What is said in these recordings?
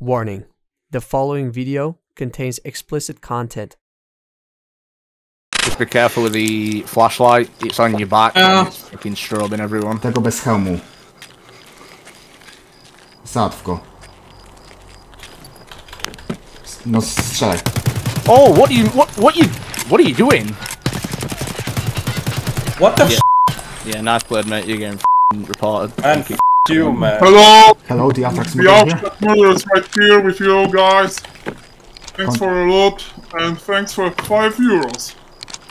Warning the following video contains explicit content. Just be careful with the flashlight. It's on your back. Yeah. and ah. It's fucking strobing everyone. Tego bez hełmu. Załatw go. No strzelaj. Oh, what are you? What? What you? What are you doing? What the Yeah. f Yeah, nice played, mate. You're getting f***ing reported. Man? F you, man. Hello, Hello, the Atrax the model Murder is right here with you guys. Thanks Con- for the loot and thanks for 5 euros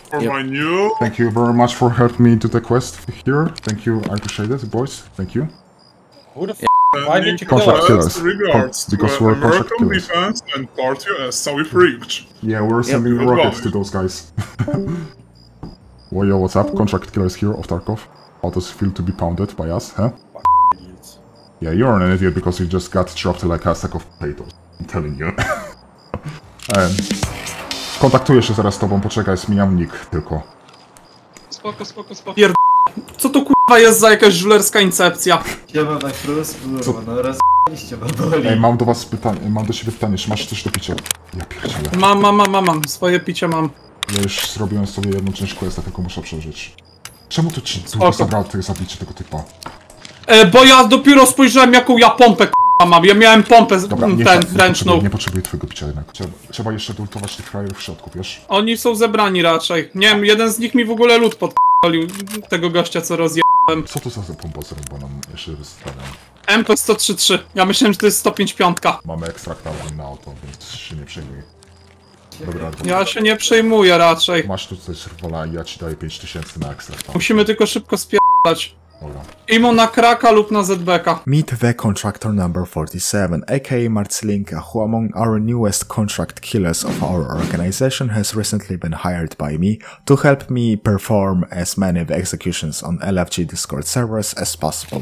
for Yep. my new Thank you very much for helping me to the quest here. Thank you, I appreciate it, boys. Thank you. Who the f Why did you kill Contract us? killers. Regards Con- because to we're American contract killers. defense and part US South Reach. Yeah, we're sending good rockets to those guys. well, yo, what's up? Contract killers here of Tarkov. How does it feel to be pounded by us, huh? Yeah, you're an idiot because you just got dropped like a sack of potatoes. I'm telling you. um, kontaktuję się zaraz z tobą, poczekaj, zmieniam nick tylko. Spoko, spoko, spoko. Pierd... Co to kurwa jest za jakaś żulerska incepcja? Siema na Cruz, kurwa, no baboli. Ej, mam do was pytanie, mam do siebie pytanie, czy masz coś do picia? Ja pierdzielę. Mam, mam, mam, mam, mam. Swoje picie mam. Ja już zrobiłem sobie jedną część questa, tylko muszę przeżyć. Czemu to ci zabrało to zabicie tego typa? E, bo ja dopiero spojrzałem jaką ja pompę mam. Ja miałem pompę z- Dobra, nie, ten, nie, ręczną. potrzebuję, nie potrzebuję twojego picia jednak. Trzeba, trzeba jeszcze dultować tych frajerów w środku, wiesz? Oni są zebrani raczej. Nie wiem, jeden z nich mi w ogóle lód podpalił. Tego gościa, co rozje... Co to za za pompa zrobiona? Jeszcze zostawiam. MP133. Ja myślałem, że to jest 105 piątka. Mamy ekstrakt na auto, więc się nie przejmuj. Dobra, Ja się nie przejmuję raczej. masz tu coś rwola i ja ci daję 5000 na ekstrakt. Musimy tylko szybko spierdać. Dobra. Imo na kraka lub na ZBK. Meet the contractor number 47, aka Marcelinka, who among our newest contract killers of our organization has recently been hired by me to help me perform as many of the executions on LFG Discord servers as possible.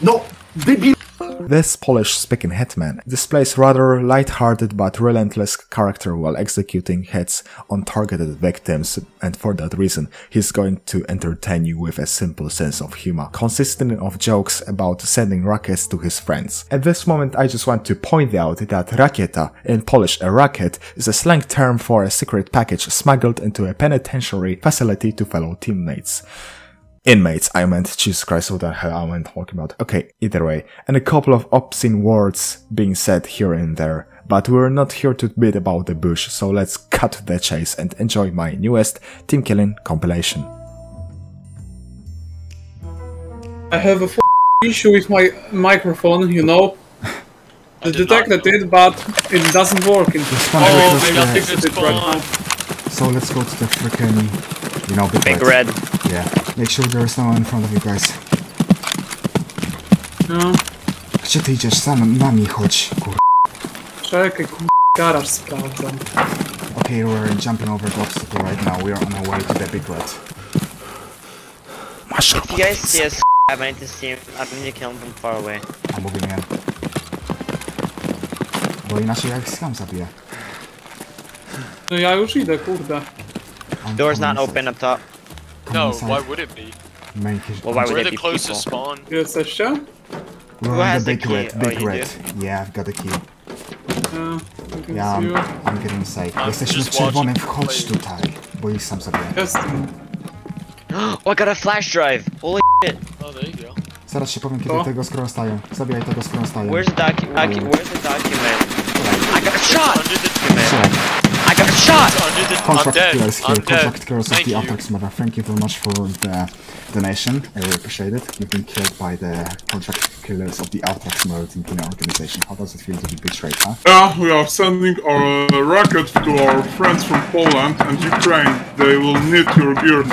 No, debil! This Polish-speaking hitman displays rather light-hearted but relentless character while executing hits on targeted victims, and for that reason, he's going to entertain you with a simple sense of humor, consisting of jokes about sending rockets to his friends. At this moment, I just want to point out that rakieta, in Polish a racket, is a slang term for a secret package smuggled into a penitentiary facility to fellow teammates. Inmates, I meant, Jesus Christ, what the hell am I talking about? Okay, either way, and a couple of obscene words being said here and there, but we're not here to beat about the bush, so let's cut to the chase and enjoy my newest Team Killing compilation. I have a f- issue with my microphone, you know. I detected it, but it doesn't work. In Spawn oh, maybe I'll let's, it right now. So let's go to the freaking, you know, big, Big red. red. Yeah. Make sure there is no one in front of you guys. No, Gdzie ty idziesz? Sam nami chodź, kur... czekaj, kur... garaż sprawdzam. Okay, we're jumping over the obstacle right now. We're on our way to the big red. If you guys see us, I might to see him. I'm gonna kill him from far away. I'm moving in. Bo inaczej ja ich skam zabiję. No ja już idę, kurde. I'm Door's not open up top. Inside. No, why would it be? Main kitchen. Well, why would We're it the be closest people? spawn. Gdzie jesteście? We're Who on the has the big key? red, Oh, big you red. Yeah, I've got the key. Yeah, I can Ja, see you. I'm getting inside. I'm Jesteśmy w just czerwonym, watching wchodź play. tutaj, bo ich sam zabiję. Jestem. Oh, I got a flash drive. Holy shit. Oh, there you go. Zaraz się powiem, kiedy Co? tego skoro stają. Zabijaj tego skoro stają. Where's the docu- docu- Where's the document? I got a shot. Under the Strzelaj. I got a shot. under. I'm Contract dead. killers here, I'm dead. contract killers of the you. Apex Mother. Thank you very much for the donation. I really appreciate it. You've been killed by the contract killers of the Apex Mother Team Killing organization. How does it feel to be betrayed, huh? Yeah, we are sending our uh, rocket to our friends from Poland and Ukraine. They will need your gear.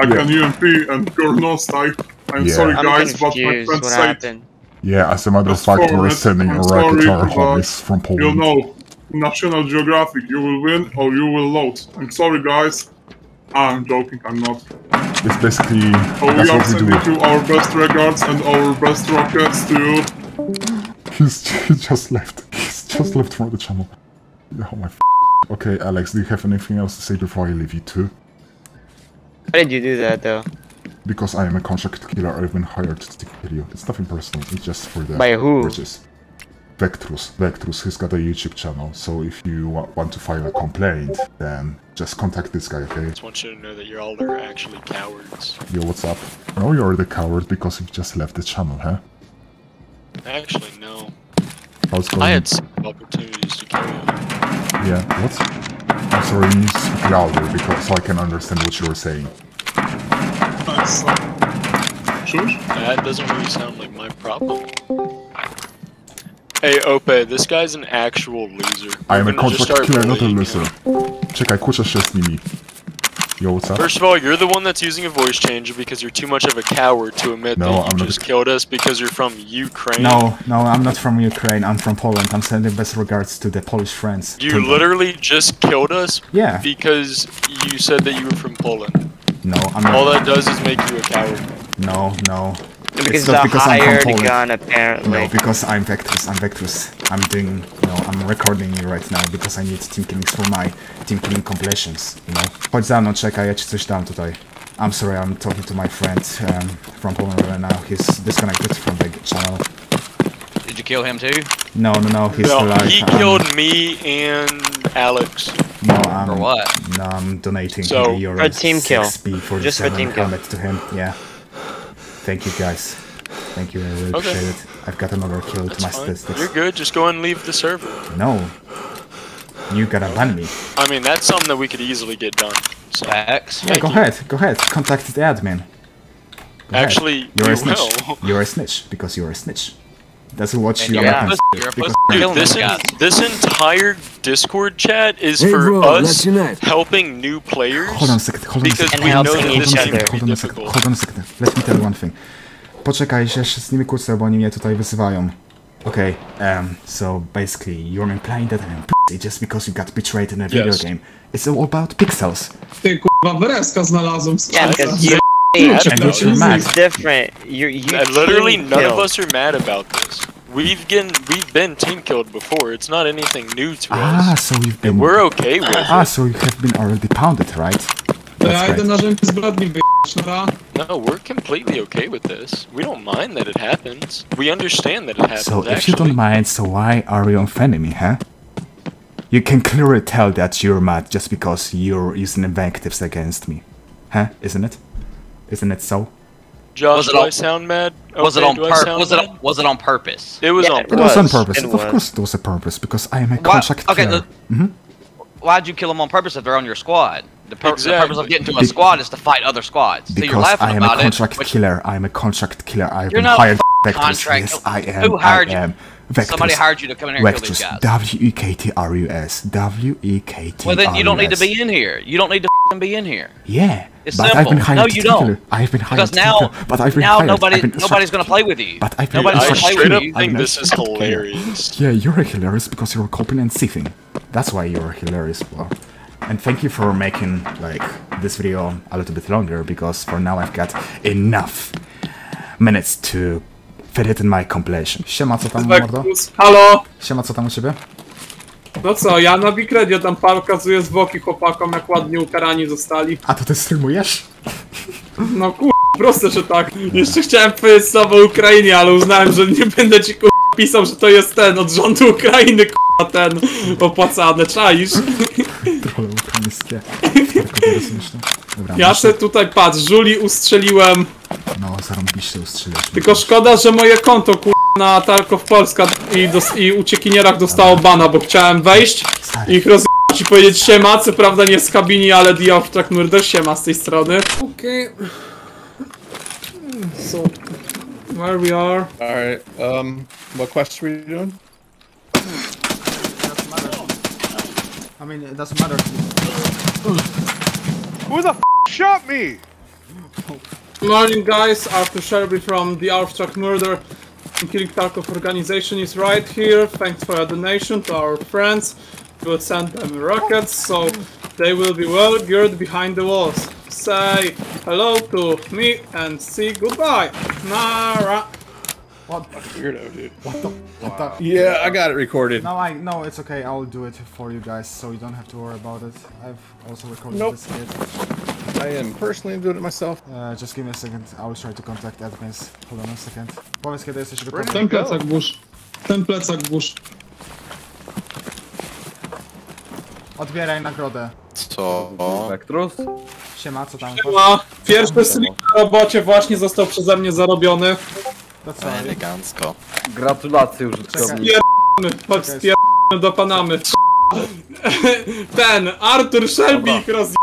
I can UMP and Gornostai. I'm Yeah. sorry I'm guys, but my confused. friends What said? Yeah, as a matter of fact, we're sending a I'm rocket to our but homies from Poland. you know, National Geographic, you will win or you will lose. I'm sorry guys. Ah, I'm joking, I'm not. It's basically, Oh, we that's are what we sending do. you our best regards and our best rockets to you. He's he just left. He's just left from the channel. Oh my f Okay, Alex, do you have anything else to say before I leave you too? Why did you do that though? Because I am a contract killer, I've been hired to kill you. It's nothing personal, it's just for the By who? bridges. Wektrus. Wektrus, he's got a YouTube channel, so if you want to file a complaint, then just contact this guy, okay? I just want you to know that you're all are actually cowards. Yo, what's up? No, you're the coward because you just left the channel, huh? Actually, no. How's going? I had several opportunities to kill you. Yeah, what? I'm sorry, you need to speak louder because so I can understand what you're saying. Sure. That doesn't really sound like my problem. Hey, Ope, this guy's an actual loser. I am We're a gonna contract killer, not a loser. Czekaj, kłócisz się z nimi. Yo, what's up? First of all, you're the one that's using a voice changer because you're too much of a coward to admit No, that you I'm just a- killed us because you're from Ukraine. No, no, I'm not from Ukraine. I'm from Poland. I'm sending best regards to the Polish friends. You To- literally just killed us Yeah. because you said that you were from Poland. No, I'm not. All that does is make you a coward. No, no. Because it's not the because I'm from hired Poland. gun, apparently. No, because I'm Wektrus. I'm Wektrus. I'm doing, you know, I'm recording you right now because I need team killings for my team killing compilations, you know. Chodź za mną, czekaj, ja ci coś dam tutaj. I'm sorry, I'm talking to my friend um, from Poland right now. He's disconnected from the channel. Did you kill him too? No, no, no, he's No, alive. he Um, killed me and Alex. No, I'm, For what? No, I'm donating So, the euro for a team kill. For Just for team kill. to him. Yeah. Thank you guys. Thank you, I really Okay. appreciate it. I've got another kill to my Fine. statistics. You're good. Just go and leave the server. No. You gotta ban me. I mean, that's something that we could easily get done. So, Facts. Yeah, go ahead, go ahead. Contact the admin. Go ahead. Actually, you're you a snitch. will. You're a snitch because you're a snitch. That's what And you you're a Americans pussy. do. You're a because pussy. Dude, this, Killing en- this entire Discord chat is Hey, for bro, us helping new players. Hold on a second, hold on a Because second. we hold know on a second, this hold on a second, hold on a second, difficult. hold on a second. Let me tell you one thing. Poczekaj, że się z nimi kłócę, bo oni mnie tutaj wyzywają. Okay, um, so basically you're implying that I'm pussy just because you got betrayed in a video game. It's all about pixels. Ty kurwa, Bereska znalazłem. Yeah, skarbca. because you And you're Easy. mad. it's different. You're, you And literally, team none of us are mad about this. We've been we've been team killed before. It's not anything new to Ah, us. Ah, so you've been... We're okay with Ah, it. so you have been already pounded, right? That's idę great. narzędzie zbrodni wyjść, nara. No, we're completely okay with this. We don't mind that it happens. We understand that it happens. So if you don't mind, so why are you offending me, huh? You can clearly tell that you're mad just because you're using invectives against me. Huh? Isn't it? Isn't it so? Josh, Was it do on- I sound mad? Was it Okay, on do I pur- sound Was it on, was it on purpose? It was Yeah, on it It was on purpose. it Of was. course it was a purpose, because I am a Why- contract okay, killer. the- mm-hmm. Why'd you kill them on purpose if they're on your squad? The, pur- the purpose of getting to a Be- squad is to fight other squads. So you're Because laughing I am about a contract it. killer. I am a contract killer. I've You're been hired. f- Wektrus. contract Yes. I am. Who hired I you? am. Wektrus. Somebody hired you to come in here and kill these Wektrus. guys. W E K T R U S. W E K T R U S. Well, then you don't need to be in here. You don't need to f***ing be in here. Yeah. It's but I've simple. been hired No, you kill don't. you. I've been hired Because now, kill you. But I've been now hired. nobody, I've been nobody's gonna play with you. But I've been nobody's I gonna play straight with up you. think I'm this is contract killer. hilarious. Yeah, you're hilarious because you're coping and thieving. That's why you're hilarious, bro. And thank you for making like this video a little bit longer because for now I've got enough minutes to fit it in my compilation. Siema, co tam, mordo? Wektrus. Halo! Siema, co tam u ciebie? No co, ja na Bigredio tam pokazuję zwłoki chłopakom, jak ładnie ukarani zostali. A to ty streamujesz? No kur... proste, że tak. Jeszcze chciałem powiedzieć słowo Ukrainie, ale uznałem, że nie będę ci kur... pisał, że to jest ten od rządu Ukrainy, kur... ten opłacany, czaisz? Trochę ukraińskie. Dobra, Ja se tutaj patrz, Żuli ustrzeliłem, No, zarąbiście ustrzeliłeś. tylko szkoda, że moje konto kur... na Tarkov Polska i, dos... i uciekinierach dostało bana, bo chciałem wejść i ich roz... i powiedzieć siema, co prawda nie z kabini, ale The of Track Murder, siema z tej strony. Okej. So, where we are? Alright, um, what quest were you doing? I mean, it doesn't matter. Who the f shot me? Morning guys, Arthur Shelby from the Armstrong Murder and Killing Tarkov organization is right here. Thanks for a donation to our friends. We will send them rockets so they will be well geared behind the walls. Say hello to me and say goodbye. Nara. What? a Weirdo, dude. What the? What the? Yeah, I got it recorded. No, I no, it's okay. I'll do it for you guys, so you don't have to worry about it. I've also recorded Nope. this kid. I am personally doing it myself. Uh, just give me a second. I will try to contact admins. Hold on a second. Powiedz kiedy jesteś gotowy. Ten plecak burz. Ten plecak burz. Odbieraj nagrodę. Co? Vectrus? Siema, co tam? Siema. Pierwszy slip na robocie właśnie został przeze mnie zarobiony. To co? Elegancko. Gratulacje użytkownik. Spierdolony, chodź spierdolony do Panamy. Ten, Artur Shelby roz...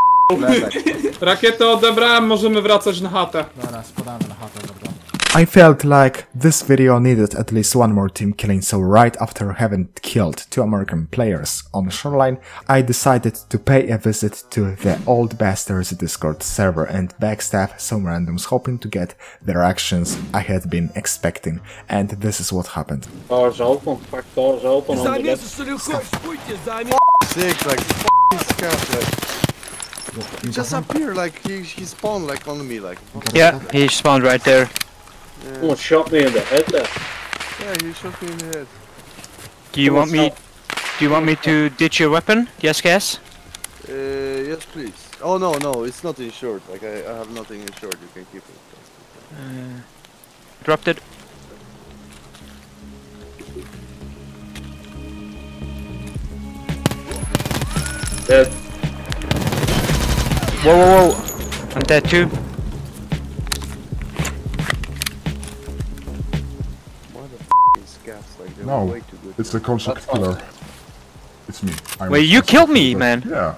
Rakietę odebrałem, możemy wracać na chatę. Dobra, spadamy na chatę, dobra. I felt like this video needed at least one more team killing, so right after having killed two American players on Shoreline, I decided to pay a visit to the Old Bastards Discord server and backstab some randoms hoping to get the reactions I had been expecting, and this is what happened. Doors open, fuck doors open. on the left. Sick, like f***ing like. He just appeared like he he spawned like on me like. Yeah, he spawned right there. Yeah, Someone shot me in the head there. yeah he shot me in the head. Do you want me? Do you want me to ditch your weapon? Yes, gas. Uh, yes, please. Oh no, no, it's not insured. Like I, I have nothing insured. You can keep it. Uh, dropped it. Dead. Whoa, whoa, whoa! I'm dead too. Motherfucking scats, like they're No, way too good. it's the contract killer. It's me. I'm Wait, you killed me, killer. man. Yeah,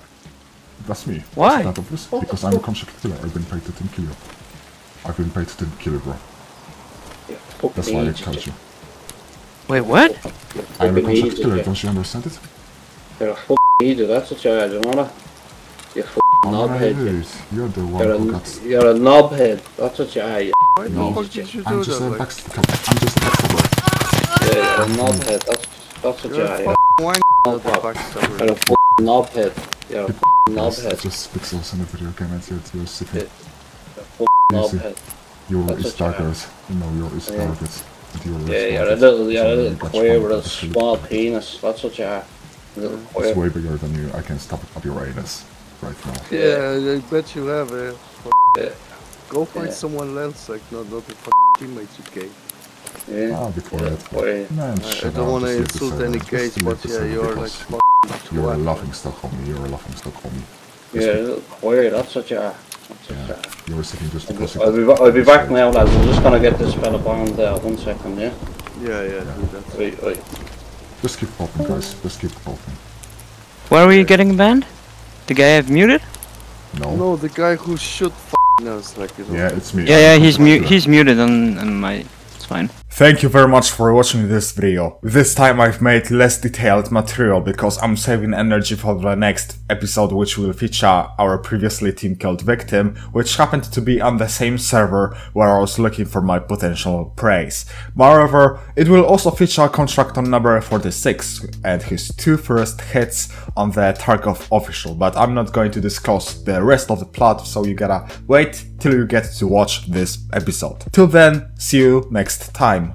that's me. Why? Isn't that obvious? Because I'm a contract killer. I've been paid to team kill you. I've been paid to team kill you, bro. That's why I killed you. Wait, what? I'm a Fucking contract killer. Don't you understand it? You're a fucking idiot, that's what you are, you know that? You fucking I'm not knobhead. You. You're the one You're who a, got. you're a knobhead, that's what you are, you Why the fuck did you do I'm just that? a Like, backstabber. I'm just a backstabber. Yeah, you're a knobhead, that's, that's what you you're you're fucking whiny Knobhead. You're a backstabber. knobhead. You're a fucking knobhead. just pixels in the video game and you're, you're sick. Yeah. Knobhead. You're That's is what you are. target. You know, you're is Yeah. target. And you're Yeah, you're a target. little, you're a So you little got queer spawned with a at the street. small penis, that's what you are. It's way bigger than you. I can stop up your anus right now. Yeah, I bet you have. Yeah. Go find Yeah. someone else, like not not the teammates you gay. Yeah. Ah, be quiet. Queer. Man, I, I don't want to just insult any Just gays, but yeah, you're like because You're a twat. laughing stock homie. You're a laughing stock homie. Yeah, a that's what you are. That's what you. You were sitting just because I'll be, ba- I'll be back now, lads. I'm just gonna get this fella bound there. One second, yeah? Yeah, yeah, do that. Wait, wait. Just keep popping, guys. Just keep popping. Where are we getting banned? The guy I've muted? No. No, the guy who shoot fucking us, like you. Yeah, it's me. Yeah, yeah, he's contract mute. He's muted on, on my. It's fine. Thank you very much for watching this video. This time I've made less detailed material because I'm saving energy for the next episode which will feature our previously team killed victim, which happened to be on the same server where I was looking for my potential praise. Moreover, it will also feature contractor number 46 and his two first hits on the Tarkov official, but I'm not going to discuss the rest of the plot, so you gotta wait till you get to watch this episode. Till then, see you next time.